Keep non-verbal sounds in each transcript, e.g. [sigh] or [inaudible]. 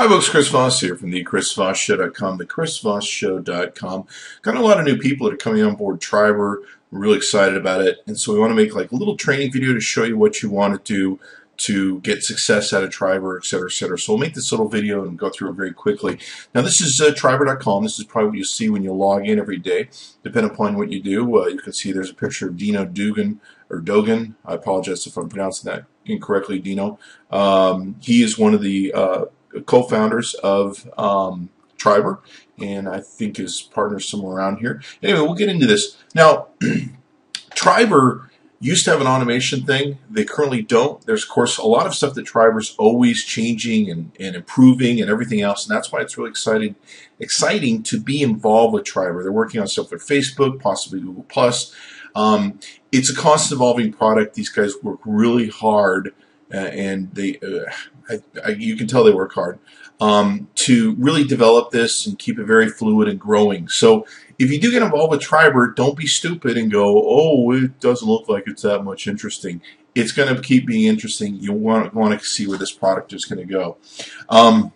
Hi folks, Chris Voss here from the ChrisVossShow.com, the ChrisVossShow.com. Got a lot of new people that are coming on board Triberr. I'm really excited about it. And so we want to make like a little training video to show you what you want to do to get success out of Triberr, et cetera, et cetera. So we'll make this little video and go through it very quickly. Now this is uh, Triberr.com. This is probably what you see when you log in every day. Depending upon what you do, uh, you can see there's a picture of Dino Dugan or Dogan. I apologize if I'm pronouncing that incorrectly, Dino. Um, he is one of the uh, co-founders of um, Triberr, and I think his partner's somewhere around here. Anyway, we'll get into this. Now, [clears throat] Triberr used to have an automation thing. They currently don't. There's, of course, a lot of stuff that Triberr's always changing and, and improving and everything else, and that's why it's really exciting, exciting to be involved with Triberr. They're working on stuff with Facebook, possibly Google+. Um, it's a constant evolving product. These guys work really hard, uh, and they, uh, I, I, you can tell they work hard um, to really develop this and keep it very fluid and growing. So if you do get involved with Triberr, don't be stupid and go, oh, it doesn't look like it's that much interesting. It's going to keep being interesting. You want, want to see where this product is going to go. Um,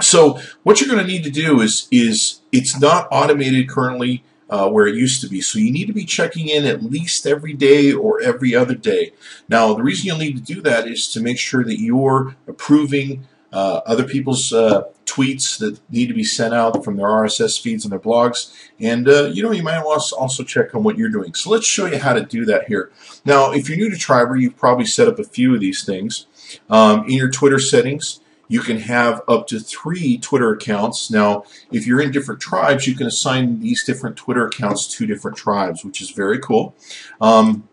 so what you're going to need to do is, is it's not automated currently uh, where it used to be. So you need to be checking in at least every day or every other day. Now, the reason you'll need to do that is to make sure that you're approving uh, other people's uh, tweets that need to be sent out from their RSS feeds and their blogs. And, uh, you know, you might also check on what you're doing. So let's show you how to do that here. Now, if you're new to Triberr, you've probably set up a few of these things. Um, in your Twitter settings, you can have up to three Twitter accounts. Now, if you're in different tribes, you can assign these different Twitter accounts to different tribes, which is very cool. Um,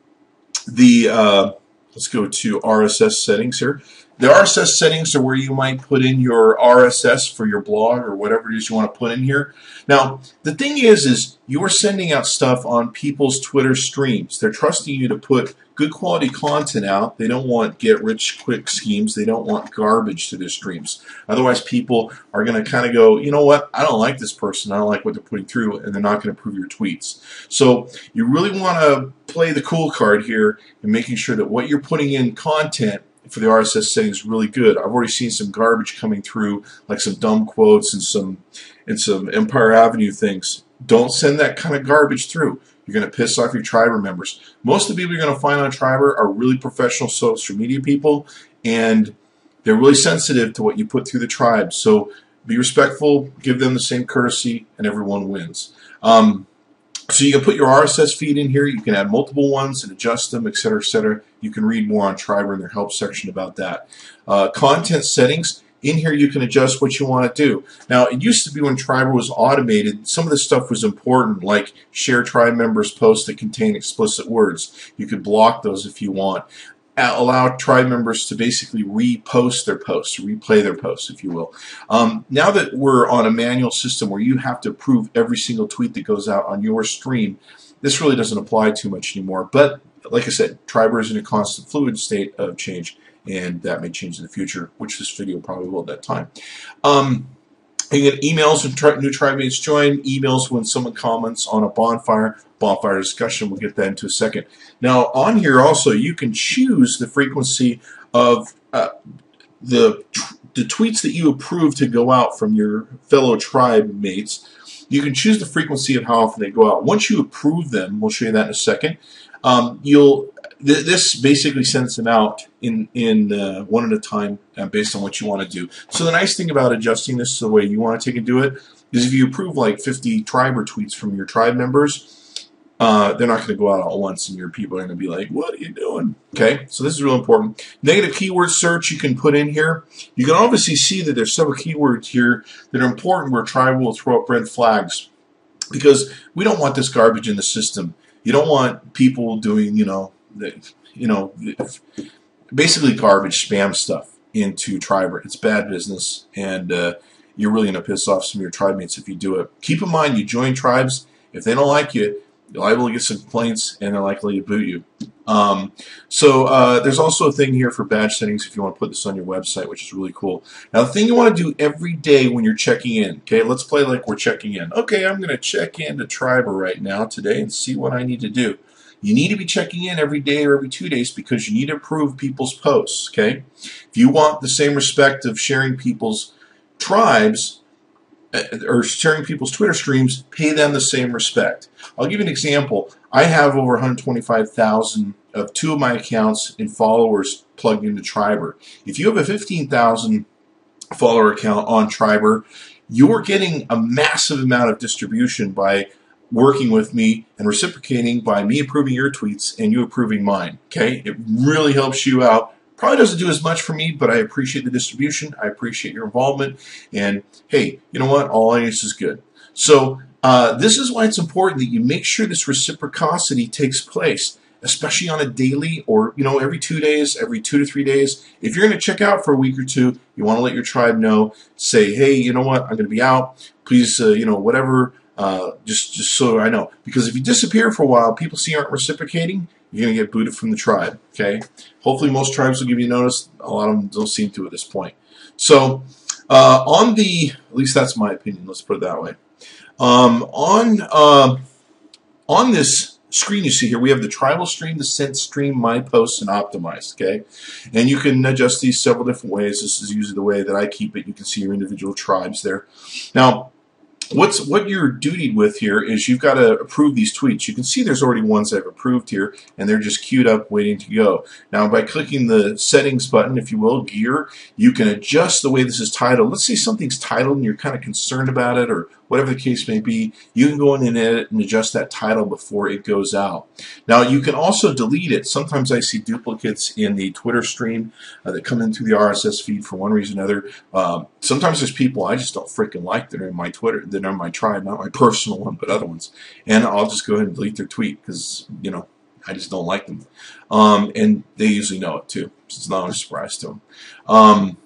the uh, let's go to RSS settings here. The RSS settings are where you might put in your RSS for your blog or whatever it is you want to put in here. Now, the thing is, is you're sending out stuff on people's Twitter streams. They're trusting you to put good quality content out. They don't want get rich quick schemes. They don't want garbage to their streams. Otherwise, people are going to kind of go, you know what? I don't like this person. I don't like what they're putting through, and they're not going to approve your tweets. So you really want to play the cool card here and making sure that what you're putting in content for the RSS settings really good. I've already seen some garbage coming through, like some dumb quotes and some and some Empire Avenue things. Don't send that kind of garbage through. You're going to piss off your Triberr members. Most of the people you're going to find on Triberr are really professional social media people, and they're really sensitive to what you put through the tribe. So be respectful, give them the same courtesy, and everyone wins. Um, so you can put your RSS feed in here. You can add multiple ones and adjust them, etc., etc. You can read more on Triberr in their help section about that. Uh, content settings. In here, you can adjust what you want to do. Now, it used to be when Triberr was automated, some of this stuff was important, like share tribe members' posts that contain explicit words. You could block those if you want allow tribe members to basically repost their posts, replay their posts, if you will. Um, now that we're on a manual system where you have to approve every single tweet that goes out on your stream, this really doesn't apply too much anymore. But like I said, Triberr is in a constant fluid state of change, and that may change in the future, which this video probably will at that time. Um, you get emails when tri new tribe mates join, emails when someone comments on a bonfire, bonfire discussion. We'll get that into a second. Now, on here also, you can choose the frequency of uh, the, the tweets that you approve to go out from your fellow tribe mates. You can choose the frequency of how often they go out. Once you approve them, we'll show you that in a second, um, you'll th this basically sends them out in in uh, one at a time uh, based on what you want to do. So the nice thing about adjusting this the way you want to take and do it is if you approve like 50 Triberr tweets from your tribe members, uh, they're not going to go out all at once and your people are going to be like, what are you doing? Okay, so this is real important. Negative keyword search you can put in here. You can obviously see that there's several keywords here that are important where Tribe will throw up red flags because we don't want this garbage in the system. You don't want people doing, you know, you know, basically garbage spam stuff into Triberr. It's bad business, and uh, you're really going to piss off some of your tribe mates if you do it. Keep in mind, you join tribes. If they don't like you, you're liable to get some complaints, and they're likely to boot you. Um, so uh, there's also a thing here for badge settings if you want to put this on your website, which is really cool. Now the thing you want to do every day when you're checking in, okay, let's play like we're checking in. Okay, I'm going to check into Triberr right now today and see what I need to do. You need to be checking in every day or every two days because you need to approve people's posts, okay? If you want the same respect of sharing people's tribes uh, or sharing people's Twitter streams, pay them the same respect. I'll give you an example. I have over 125,000 of two of my accounts and followers plugged into Triberr. If you have a 15,000 follower account on Triberr, you're getting a massive amount of distribution by working with me and reciprocating by me approving your tweets and you approving mine. Okay? It really helps you out. Probably doesn't do as much for me, but I appreciate the distribution. I appreciate your involvement. And hey, you know what? All audience is good. So uh, this is why it's important that you make sure this reciprocity takes place especially on a daily or you know every two days every two to three days if you're going to check out for a week or two you want to let your tribe know say hey you know what i'm going to be out please uh, you know whatever uh, just just so i know because if you disappear for a while people see you aren't reciprocating you're going to get booted from the tribe okay hopefully most tribes will give you notice a lot of them don't seem to at this point so uh, on the at least that's my opinion let's put it that way um, on uh, on this screen you see here, we have the tribal stream, the sent stream, my posts, and optimized, okay? And you can adjust these several different ways. This is usually the way that I keep it. You can see your individual tribes there. Now, what's what you're dutied with here is you've got to approve these tweets. You can see there's already ones I've approved here, and they're just queued up waiting to go. Now, by clicking the settings button, if you will, gear, you can adjust the way this is titled. Let's say something's titled and you're kind of concerned about it or whatever the case may be, you can go in and edit and adjust that title before it goes out. Now, you can also delete it. Sometimes I see duplicates in the Twitter stream uh, that come in through the RSS feed for one reason or another. Um, sometimes there's people I just don't freaking like that are in my Twitter, that are in my tribe, not my [laughs] personal one, but other ones. And I'll just go ahead and delete their tweet because, you know, I just don't like them. Um, and they usually know it too. So it's not a surprise to them. Um,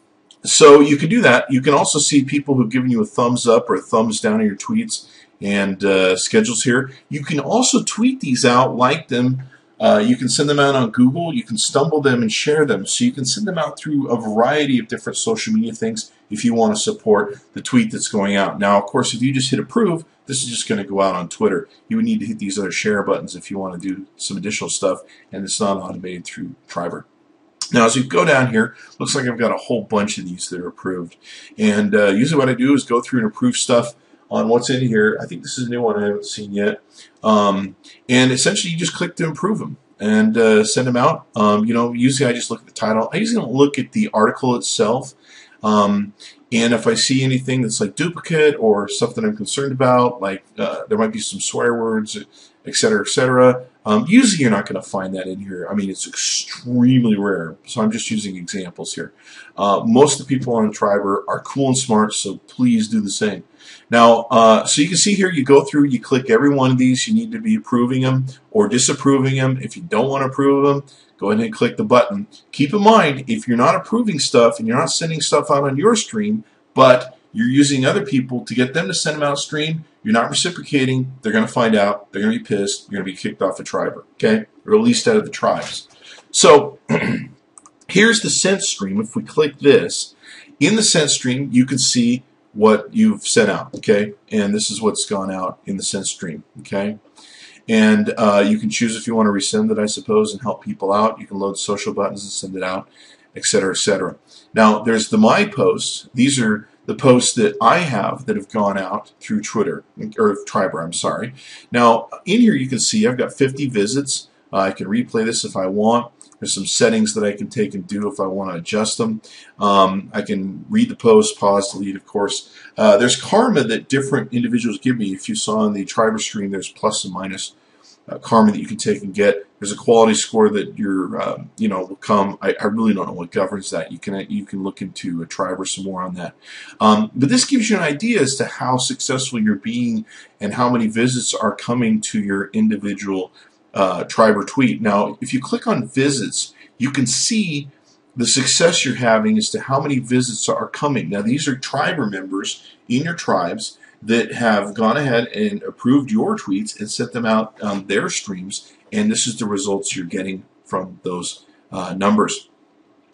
so you can do that. You can also see people who've given you a thumbs up or a thumbs down in your tweets and uh, schedules here. You can also tweet these out, like them. Uh, you can send them out on Google. You can stumble them and share them. So you can send them out through a variety of different social media things if you want to support the tweet that's going out. Now, of course, if you just hit approve, this is just going to go out on Twitter. You would need to hit these other share buttons if you want to do some additional stuff, and it's not automated through Triberr. Now, as you go down here, looks like I've got a whole bunch of these that are approved. And uh, usually what I do is go through and approve stuff on what's in here. I think this is a new one I haven't seen yet. Um, and essentially, you just click to improve them and uh, send them out. Um, you know, usually I just look at the title. I usually don't look at the article itself. Um, and if I see anything that's like duplicate or something I'm concerned about, like uh, there might be some swear words, etc., etc., um, usually you're not going to find that in here. I mean, it's extremely rare. So I'm just using examples here. Uh, most of the people on Triberr are cool and smart, so please do the same. Now, uh, so you can see here, you go through, you click every one of these. You need to be approving them or disapproving them. If you don't want to approve them, go ahead and click the button. Keep in mind, if you're not approving stuff and you're not sending stuff out on your stream, but you're using other people to get them to send them out stream, you're not reciprocating, they're going to find out, they're going to be pissed, you're going to be kicked off the tribe, okay? Or at least out of the tribes. So, [clears throat] here's the sent stream. If we click this, in the sent stream, you can see what you've sent out, okay? And this is what's gone out in the sent stream, okay? And uh, you can choose if you want to resend it, I suppose, and help people out. You can load social buttons and send it out, etc., etc. Now, there's the My Posts. These are the posts that I have that have gone out through Twitter, or Triberr, I'm sorry. Now, in here you can see I've got 50 visits. Uh, I can replay this if I want. There's some settings that I can take and do if I want to adjust them. Um, I can read the post, pause, delete, of course. Uh, there's karma that different individuals give me. If you saw in the Triberr stream, there's plus and minus uh, karma that you can take and get. There's a quality score that you're, uh, you know, will come. I, I, really don't know what governs that. You can you can look into a Triberr some more on that. Um, but this gives you an idea as to how successful you're being and how many visits are coming to your individual uh, Triberr tweet. Now, if you click on visits, you can see the success you're having as to how many visits are coming. Now, these are Triberr members in your tribes that have gone ahead and approved your tweets and sent them out um, their streams, and this is the results you're getting from those uh, numbers.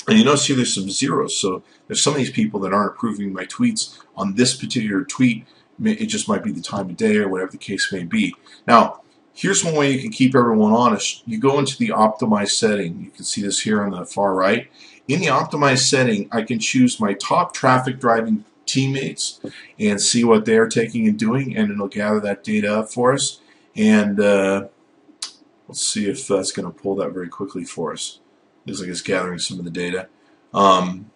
And you notice here there's some zeros, so there's some of these people that aren't approving my tweets on this particular tweet. It just might be the time of day or whatever the case may be. Now, here's one way you can keep everyone honest. You go into the optimized setting. You can see this here on the far right. In the optimized setting, I can choose my top traffic driving teammates and see what they're taking and doing, and it'll gather that data up for us. And uh, let's see if that's going to pull that very quickly for us. Looks like it's gathering some of the data. Um,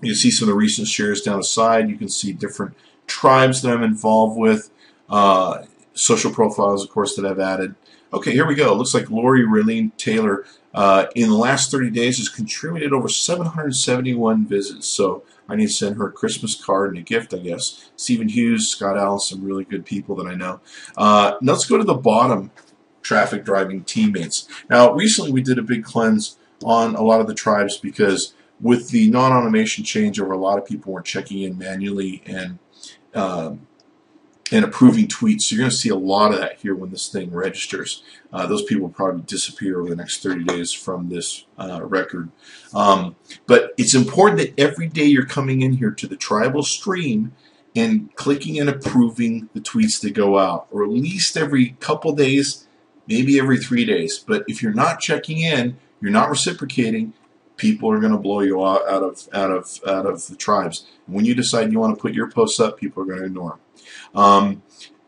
you can see some of the recent shares down the side. You can see different tribes that I'm involved with. Uh, social profiles, of course, that I've added. Okay, here we go. It looks like Lori Raylene Taylor uh, in the last 30 days has contributed over 771 visits. So I need to send her a Christmas card and a gift, I guess. Stephen Hughes, Scott Allen, some really good people that I know. Uh, let's go to the bottom traffic driving teammates. Now, recently we did a big cleanse on a lot of the tribes because with the non-automation changeover, a lot of people weren't checking in manually and um, and approving tweets. So you're going to see a lot of that here when this thing registers. Uh, those people probably disappear over the next 30 days from this uh, record. Um, but it's important that every day you're coming in here to the tribal stream and clicking and approving the tweets that go out, or at least every couple days, maybe every three days. But if you're not checking in, you're not reciprocating, people are going to blow you out, of out of out of the tribes. And when you decide you want to put your posts up, people are going to ignore them. Um,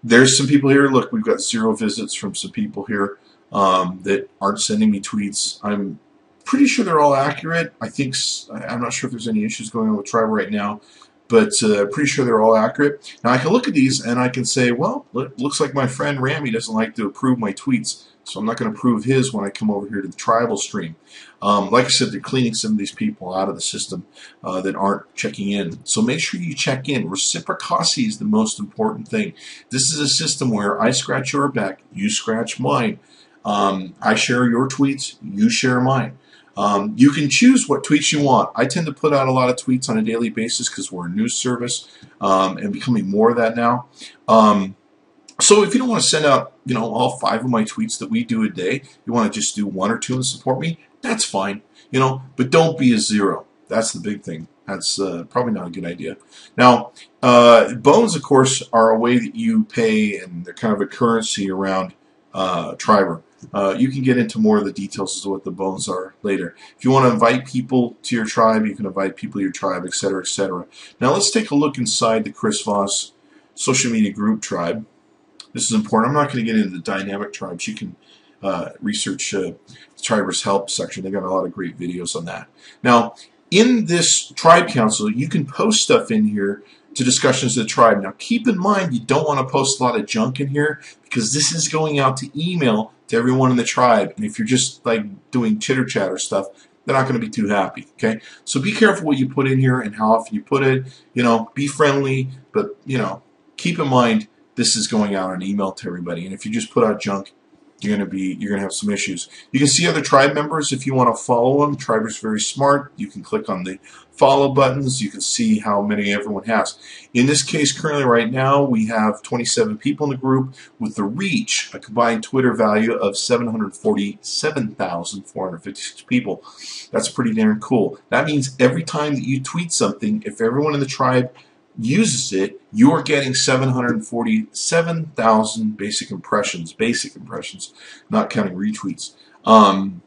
there's some people here. Look, we've got zero visits from some people here um, that aren't sending me tweets. I'm pretty sure they're all accurate. I think I'm not sure if there's any issues going on with Tribe right now, but uh, pretty sure they're all accurate. Now I can look at these and I can say, well, looks like my friend Rami doesn't like to approve my tweets. So I'm not going to approve his when I come over here to the tribal stream. Um, like I said, they're cleaning some of these people out of the system uh, that aren't checking in. So make sure you check in. Reciprocity is the most important thing. This is a system where I scratch your back, you scratch mine. Um, I share your tweets, you share mine. Um, you can choose what tweets you want. I tend to put out a lot of tweets on a daily basis because we're a news service um, and becoming more of that now. Um, so if you don't want to send out, you know, all five of my tweets that we do a day, you want to just do one or two and support me, that's fine, you know, but don't be a zero. That's the big thing. That's uh, probably not a good idea. Now, uh, bones, of course, are a way that you pay, and they're kind of a currency around uh, Triberr. Uh, you can get into more of the details as to what the bones are later. If you want to invite people to your tribe, you can invite people to your tribe, etc., etc. Now, let's take a look inside the Chris Voss social media group tribe. This is important. I'm not going to get into the dynamic tribes. You can uh, research uh, the Tribers Help section. They've got a lot of great videos on that. Now, in this tribe council, you can post stuff in here to discussions of the tribe. Now, keep in mind, you don't want to post a lot of junk in here because this is going out to email to everyone in the tribe. And if you're just like doing chitter chatter stuff, they're not going to be too happy. Okay, so be careful what you put in here and how often you put it. You know, be friendly, but you know, keep in mind this is going out on email to everybody. And if you just put out junk, you're going to be you're going to have some issues. You can see other tribe members if you want to follow them. Triberr's very smart. You can click on the follow buttons. You can see how many everyone has. In this case, currently right now, we have 27 people in the group with the reach, a combined Twitter value of 747,456 people. That's pretty damn cool. That means every time that you tweet something, if everyone in the tribe uses it, you're getting 747,000 basic impressions, basic impressions, not counting retweets. Um,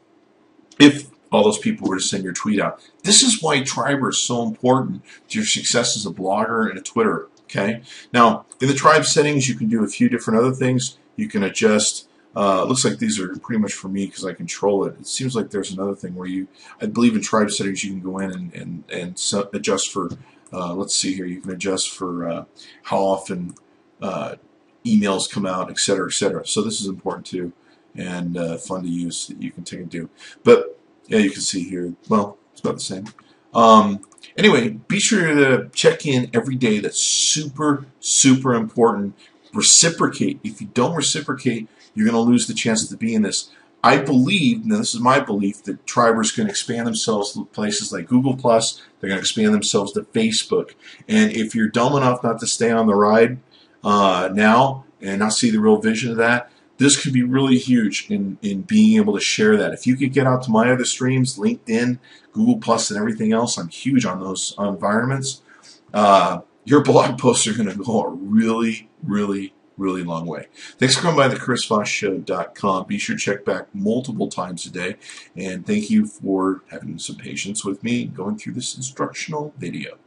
if all those people were to send your tweet out. This is why Triberr is so important to your success as a blogger and a Twitter. Okay. Now, in the tribe settings, you can do a few different other things. You can adjust. Uh, looks like these are pretty much for me because I control it. It seems like there's another thing where you, I believe in tribe settings, you can go in and, and, and adjust for uh, let's see here. You can adjust for uh, how often uh, emails come out, etc., cetera, et cetera. So this is important too and uh, fun to use that you can take and do. But yeah, you can see here. Well, it's about the same. Um, anyway, be sure to check in every day. That's super, super important. Reciprocate. If you don't reciprocate, you're going to lose the chance to be in this. I believe, and this is my belief, that Tribers can expand themselves to places like Google Plus. They're going to expand themselves to Facebook. And if you're dumb enough not to stay on the ride uh, now and not see the real vision of that, this could be really huge in, in being able to share that. If you could get out to my other streams, LinkedIn, Google Plus, and everything else, I'm huge on those environments. Uh, your blog [laughs] posts are going to go really, really really long way. Thanks for coming by the chrisvossshow.com. Be sure to check back multiple times a day. And thank you for having some patience with me going through this instructional video.